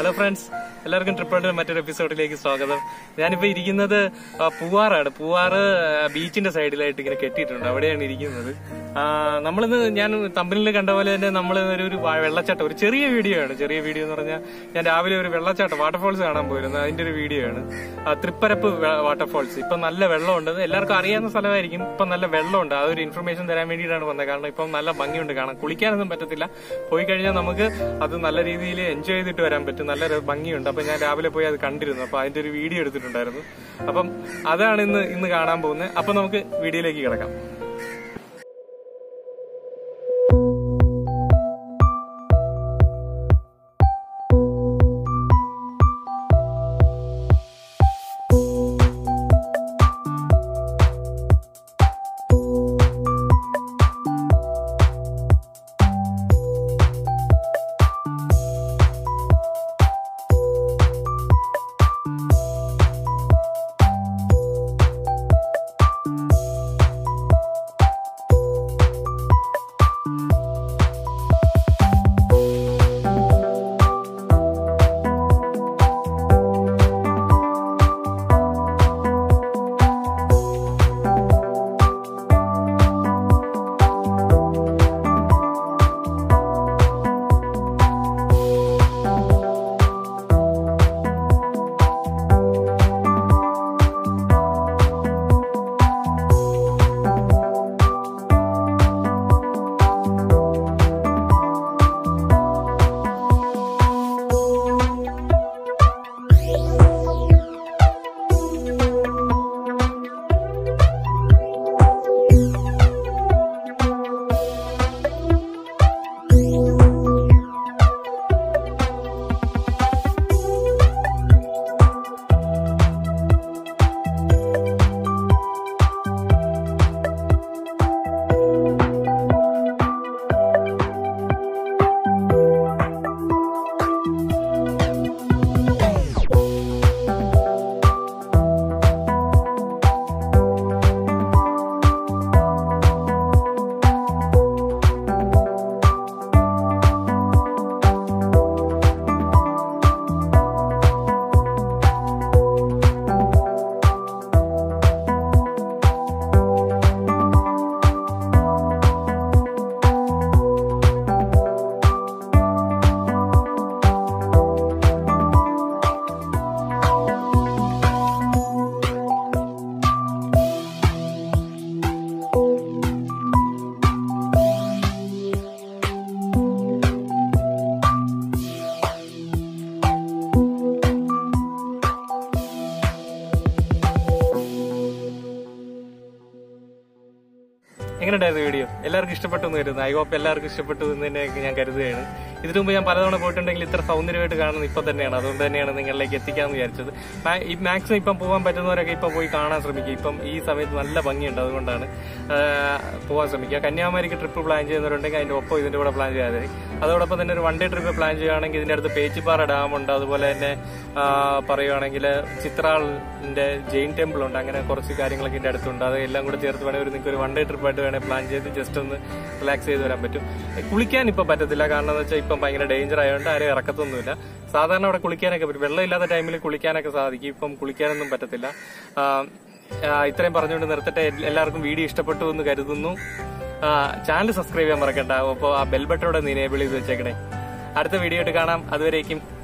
Hello friends. എല്ലാവർക്കും ട്രിപ്പിളിന്റെ മറ്റൊരു എപ്പിസോഡിലേക്ക് സ്വാഗതം. ഞാനിപ്പോ ഇരിക്കുന്നത് പൂവാറാണ്. പൂവാറ് ബീച്ചിന്റെ സൈഡിലായിട്ട് ഇങ്ങനെ കെട്ടിയിട്ടുണ്ട്. അവിടെയാണ് ഇരിക്കുന്നത്. നമ്മളിന്ന് ഞാൻ തമ്പനിൽ കണ്ട പോലെ തന്നെ നമ്മൾ ഒരു ഒരു വെള്ളച്ചാട്ടം ഒരു ചെറിയ വീഡിയോ ആണ്. ചെറിയ വീഡിയോ എന്ന് പറഞ്ഞാൽ ഞാൻ രാവിലെ ഒരു വെള്ളച്ചാട്ടം വാട്ടർഫോൾസ് കാണാൻ പോയിരുന്നു. അതിന്റെ ഒരു വീഡിയോ ആണ്. തൃപ്പരപ്പ് വാട്ടർഫോൾസ് ഇപ്പൊ നല്ല വെള്ളമുണ്ട്. എല്ലാവർക്കും അറിയാവുന്ന സ്ഥലമായിരിക്കും. ഇപ്പൊ നല്ല വെള്ളമുണ്ട്. ആ ഒരു ഇൻഫർമേഷൻ തരാൻ വേണ്ടിയിട്ടാണ് വന്നത്. കാരണം ഇപ്പം നല്ല ഭംഗിയുണ്ട് കാണാൻ. കുളിക്കാനൊന്നും പറ്റത്തില്ല. പോയി കഴിഞ്ഞാൽ നമുക്ക് അത് നല്ല രീതിയിൽ എൻജോയ് ചെയ്തിട്ട് വരാൻ പറ്റും. നല്ല ഒരു ഭംഗിയുണ്ട് അപ്പൊ ഞാൻ രാവിലെ പോയി അത് കണ്ടിരുന്നു. അപ്പൊ അതിന്റെ ഒരു വീഡിയോ എടുത്തിട്ടുണ്ടായിരുന്നു. അപ്പം അതാണ് ഇന്ന് ഇന്ന് കാണാൻ പോകുന്നത്. അപ്പൊ നമുക്ക് വീഡിയോയിലേക്ക് കിടക്കാം. എങ്ങനെയുണ്ടായിരുന്നു വീഡിയോ? എല്ലാവർക്കും ഇഷ്ടപ്പെട്ടു എന്ന് കരുതുന്നു. ഐ ഹോപ്പ് എല്ലാവർക്കും ഇഷ്ടപ്പെട്ടു എന്ന് തന്നെ ഞാൻ കരുതുകയാണ്. ഇതിനു മുമ്പ് ഞാൻ പലതവണ പോയിട്ടുണ്ടെങ്കിൽ ഇത്ര സൗന്ദര്യമായിട്ട് കാണുന്നത് ഇപ്പം തന്നെയാണ്. അതുകൊണ്ട് തന്നെയാണ് നിങ്ങളിലേക്ക് എത്തിക്കാമെന്ന് വിചാരിച്ചത്. ഈ മാക്സിമം ഇപ്പം പോകാൻ പറ്റുന്നവരൊക്കെ ഇപ്പം പോയി കാണാൻ ശ്രമിക്കുക ഇപ്പം ഈ സമയത്ത് നല്ല ഭംഗിയുണ്ട്. അതുകൊണ്ടാണ് പോകാൻ ശ്രമിക്കുക. കന്യാകുമാരിക്ക് ട്രിപ്പ് പ്ലാൻ ചെയ്യുന്നവരുണ്ടെങ്കിൽ അതിന്റെ ഒപ്പം ഇതിന്റെ കൂടെ പ്ലാൻ ചെയ്യാതെ അതോടൊപ്പം തന്നെ ഒരു വൺ ഡേ ട്രിപ്പ് പ്ലാൻ ചെയ്യുകയാണെങ്കിൽ ഇതിന്റെ അടുത്ത് പേച്ചിപ്പാറ ഡാമുണ്ട് അതുപോലെ തന്നെ പറയുകയാണെങ്കിൽ ചിത്രാളിന്റെ ജെയിൻ ടെമ്പിൾ ഉണ്ട്. അങ്ങനെ കുറച്ച് കാര്യങ്ങളൊക്കെ ഇതിന്റെ അടുത്തുണ്ട്. അത് എല്ലാം കൂടെ ചേർത്ത് വേണമെങ്കിൽ ഒരു നിങ്ങൾക്ക് ഒരു വൺ ഡേ ട്രിപ്പ് ആയിട്ട് വേണേൽ പ്ലാൻ ചെയ്ത് ജസ്റ്റ് ഒന്ന് റിലാക്സ് ചെയ്ത് വരാൻ പറ്റും. കുളിക്കാൻ ഇപ്പോൾ പറ്റത്തില്ല. കാരണം എന്ന് വെച്ചാൽ ഇപ്പം ഭയങ്കര ഡേഞ്ചർ ആയതുകൊണ്ട് ആരും ഇറക്കത്തൊന്നുമില്ല. സാധാരണ അവിടെ കുളിക്കാനൊക്കെ പറ്റും. വെള്ളമില്ലാത്ത ടൈമിൽ കുളിക്കാനൊക്കെ സാധിക്കും. ഇപ്പം കുളിക്കാനൊന്നും പറ്റത്തില്ല. ഇത്രയും പറഞ്ഞുകൊണ്ട് നിർത്തട്ടെ. എല്ലാവർക്കും വീഡിയോ ഇഷ്ടപ്പെട്ടു എന്ന് കരുതുന്നു. ചാനൽ സബ്സ്ക്രൈബ് ചെയ്യാൻ മറക്കണ്ട. അപ്പോൾ ആ ബെൽ ബട്ടണോടെ എനേബിൾ ചെയ്ത് വെച്ചേക്കണേ. അടുത്ത വീഡിയോ ആയിട്ട് കാണാം. അതുവരേക്കും.